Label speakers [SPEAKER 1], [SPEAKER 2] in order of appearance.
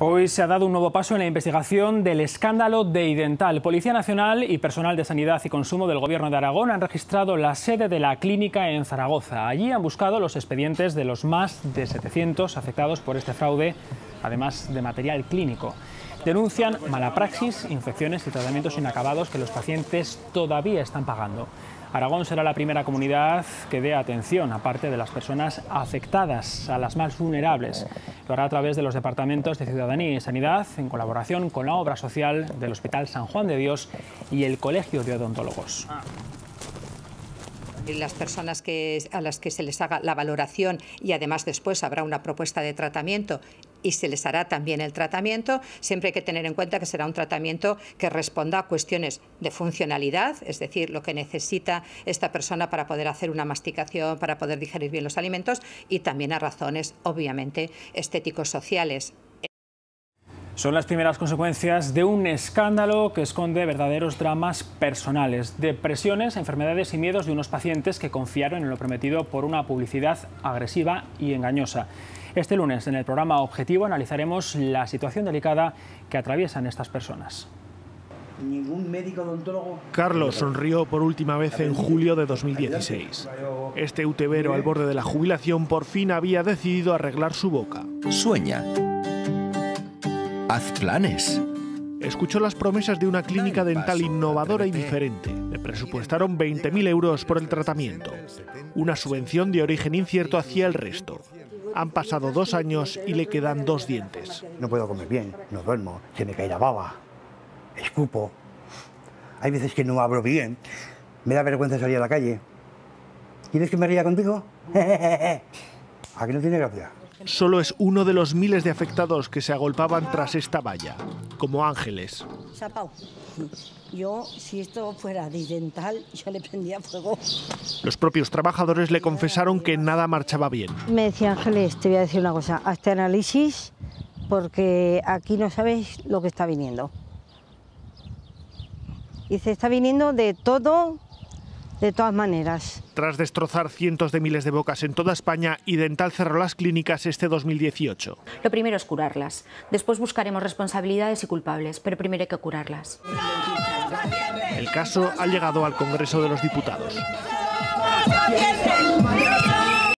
[SPEAKER 1] Hoy se ha dado un nuevo paso en la investigación del escándalo de Idental. Policía Nacional y personal de Sanidad y Consumo del Gobierno de Aragón han registrado la sede de la clínica en Zaragoza. Allí han buscado los expedientes de los más de 700 afectados por este fraude, además de material clínico. Denuncian mala praxis, infecciones y tratamientos inacabados que los pacientes todavía están pagando. Aragón será la primera comunidad que dé atención, aparte de las personas afectadas, a las más vulnerables. Lo hará a través de los departamentos de Ciudadanía y Sanidad, en colaboración con la obra social del Hospital San Juan de Dios y el Colegio de Odontólogos
[SPEAKER 2] las personas a las que se les haga la valoración y además después habrá una propuesta de tratamiento y se les hará también el tratamiento, siempre hay que tener en cuenta que será un tratamiento que responda a cuestiones de funcionalidad, es decir, lo que necesita esta persona para poder hacer una masticación, para poder digerir bien los alimentos y también a razones, obviamente, estéticos sociales.
[SPEAKER 1] Son las primeras consecuencias de un escándalo que esconde verdaderos dramas personales, depresiones, enfermedades y miedos de unos pacientes que confiaron en lo prometido por una publicidad agresiva y engañosa. Este lunes en el programa Objetivo analizaremos la situación delicada que atraviesan estas personas.
[SPEAKER 3] Ningún médico odontólogo.
[SPEAKER 4] Carlos sonrió por última vez en julio de 2016. Este utebero al borde de la jubilación por fin había decidido arreglar su boca.
[SPEAKER 5] Sueña. Haz planes.
[SPEAKER 4] Escuchó las promesas de una clínica dental innovadora y diferente. Le presupuestaron 20.000 euros por el tratamiento. Una subvención de origen incierto hacía el resto. Han pasado dos años y le quedan dos dientes.
[SPEAKER 3] No puedo comer bien, no duermo, se me cae la baba, escupo. Hay veces que no hablo bien, me da vergüenza salir a la calle. ¿Quieres que me ría contigo? ¿A que no tiene gracia?
[SPEAKER 4] Solo es uno de los miles de afectados que se agolpaban tras esta valla, como ángeles.
[SPEAKER 6] Yo, si esto fuera dental, yo le prendía fuego.
[SPEAKER 4] Los propios trabajadores le confesaron que nada marchaba bien.
[SPEAKER 6] Me decía Ángeles, te voy a decir una cosa, hazte análisis porque aquí no sabes lo que está viniendo. Y se está viniendo de todo, de todas maneras.
[SPEAKER 4] Tras destrozar cientos de miles de bocas en toda España, Idental cerró las clínicas este 2018.
[SPEAKER 7] Lo primero es curarlas. Después buscaremos responsabilidades y culpables, pero primero hay que curarlas.
[SPEAKER 4] El caso ha llegado al Congreso de los Diputados.